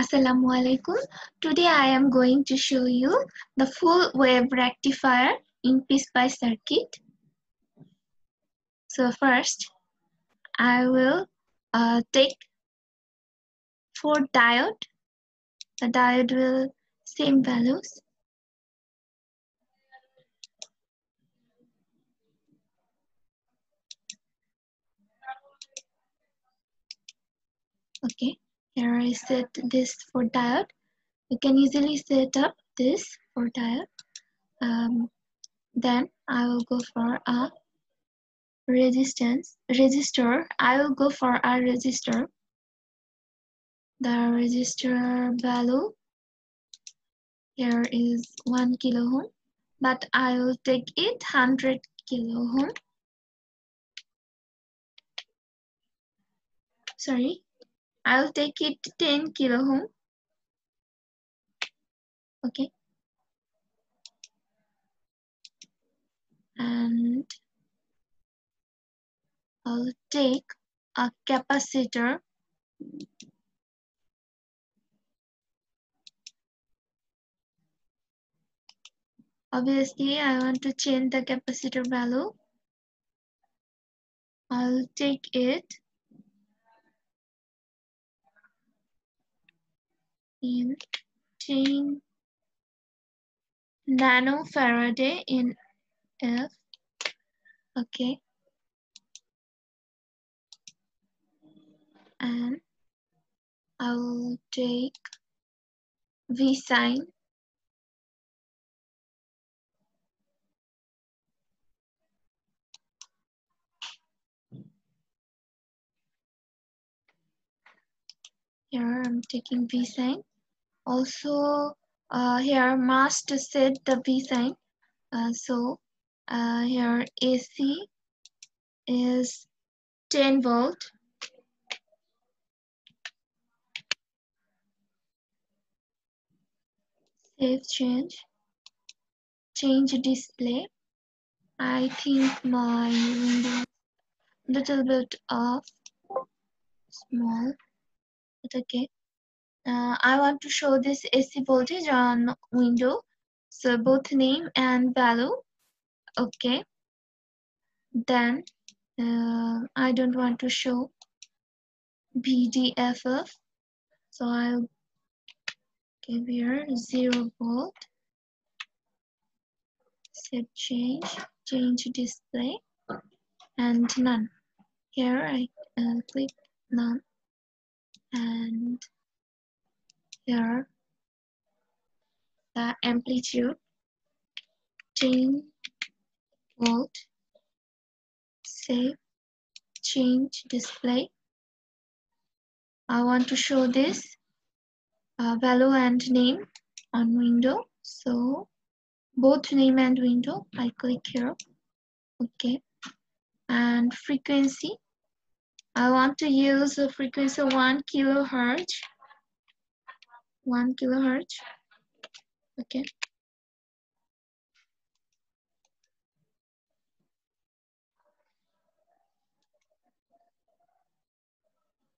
Assalamu alaikum. Today I am going to show you the full wave rectifier in PSpice circuit. So first I will uh, take four diode. The diode will same values. Okay. Here I set this for diode. You can easily set up this for diode. Um, then I will go for a resistance resistor. I will go for a resistor. The resistor value here is 1 kilo ohm, but I will take it 100 kilo ohm. Sorry, I'll take it 10 kilo. Okay. And I'll take a capacitor Obviously, I want to change the capacitor value. I'll take it in 10 nanofarad in F. Okay. And I'll take V sign. Here I'm taking V sign. Also, uh, here must set the V sign. Uh, so uh, here AC is 10 volt. Save change. Change display. I think my window little bit off small okay I want to show this AC voltage on window so both name and value okay. Then uh, I don't want to show VOFF so I'll give here 0 volt set change change display and none. Here I uh, click none and here the amplitude 10 volt save change display. I want to show this uh, value and name on window. So both name and window I click here. Okay. And frequency I want to use a frequency of 1 kilohertz. 1 kilohertz. Okay.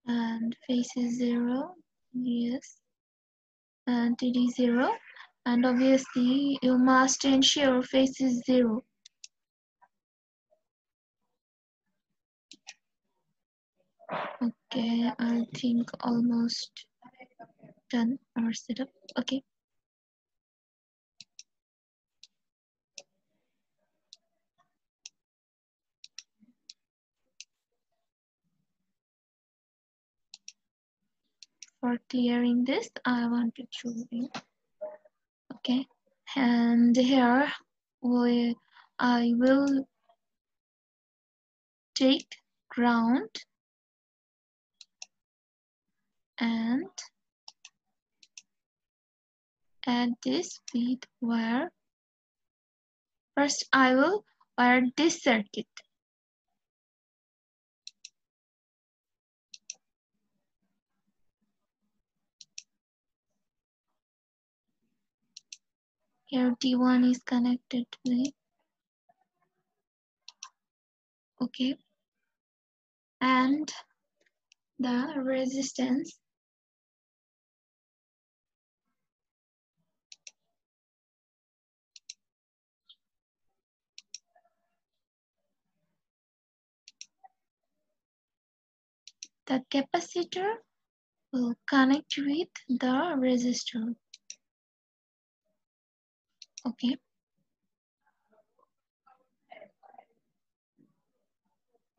And phase is 0 yes. And it is 0 and obviously you must ensure phase is 0 okay I think almost done our setup. Okay. For clearing this I want to show you. Okay and here we I will take ground and add this with wire first I will wire this circuit Here T1 is connected to it. Okay. And the resistance the capacitor will connect with the resistor. Okay.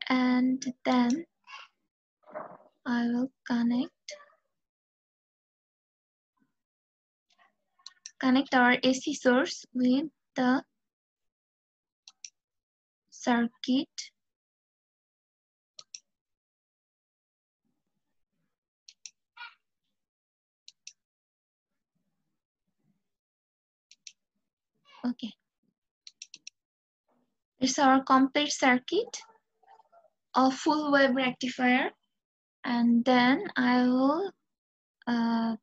And then I will connect connect our AC source with the circuit okay. It's our complete circuit of full wave rectifier and then I will uh,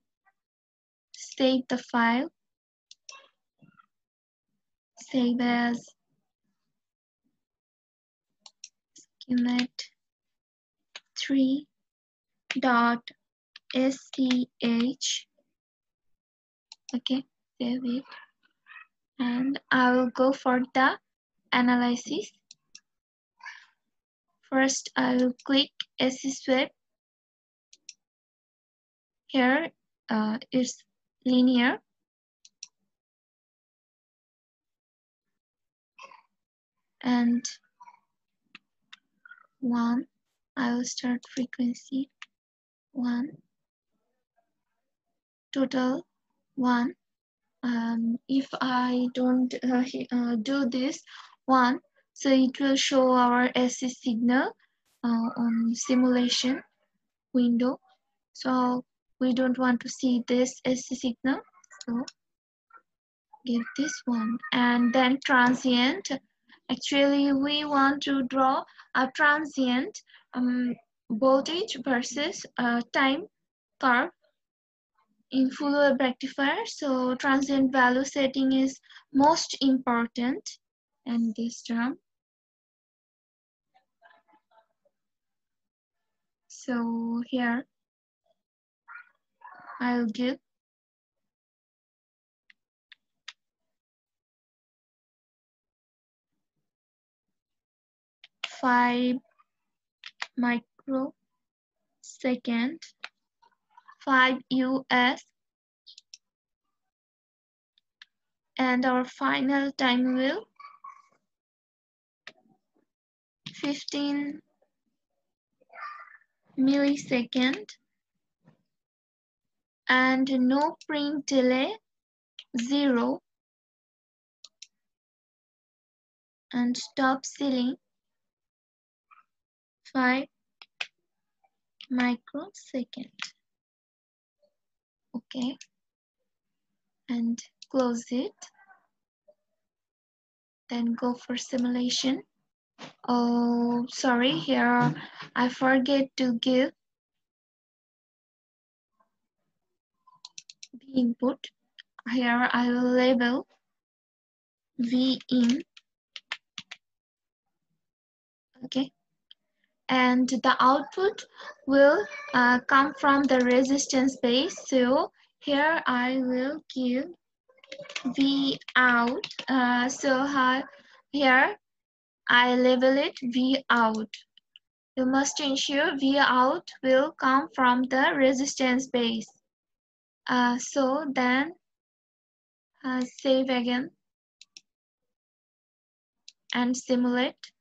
save the file. Save as schematic 3 dot sch okay save it and I will go for the analysis. First I will click AC sweep here uh, it's linear. And one I will start frequency. One total one um, if I don't uh, uh, do this one so it will show our AC signal uh, on simulation window. So we don't want to see this AC signal. So give this one. And then transient. Actually we want to draw a transient um, voltage versus uh, time curve in full wave rectifier. So transient value setting is most important and this term. So here I'll give five microsecond 5 US and our final time will 15 millisecond. And no print delay 0 and step ceiling 5 microsecond okay. And close it. Then go for simulation. Oh sorry here. I forget to give the input. Here I will label V in. Okay and the output will uh, come from the resistance base. So here I will give V out uh, so here I label it V out. You must ensure V out will come from the resistance base. Uh, so then uh, save again and simulate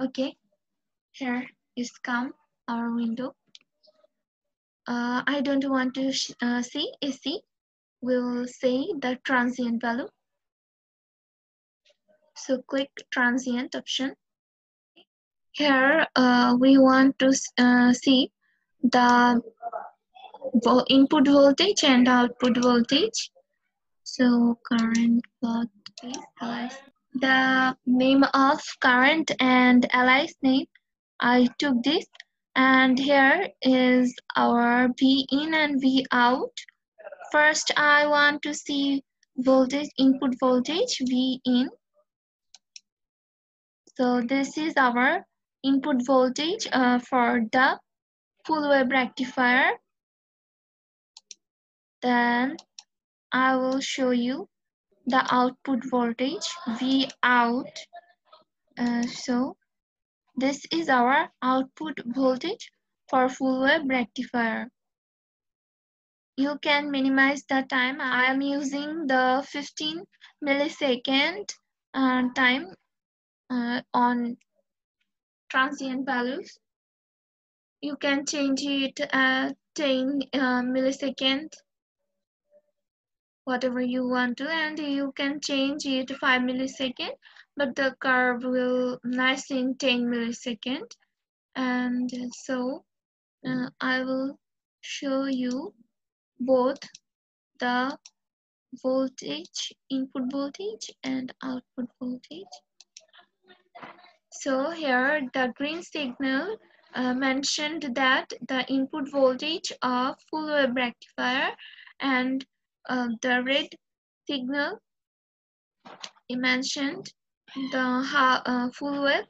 okay. Here is come our window. Uh, I don't want to uh, see AC we'll say the transient value. So click transient option. Here uh, we want to uh, see the input voltage and output voltage. So current plot is the name of current and alias name. I took this and here is our V in and V out. First, I want to see voltage, input voltage, V in. So this is our input voltage uh, for the full wave rectifier. Then I will show you the output voltage V out. Uh, so this is our output voltage for full wave rectifier. You can minimize the time. I am using the 15 millisecond uh, time uh, on transient values. You can change it at 10 uh, millisecond whatever you want to and you can change it 5 millisecond but the curve will nice in 10 millisecond. And so uh, I will show you both the voltage input voltage and output voltage. So here the green signal uh, mentioned that the input voltage of full wave rectifier and uh, the red signal mentioned the uh, full wave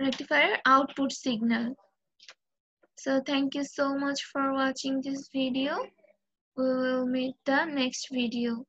rectifier output signal. So thank you so much for watching this video. We will meet the next video